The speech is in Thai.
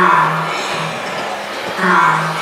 God. God.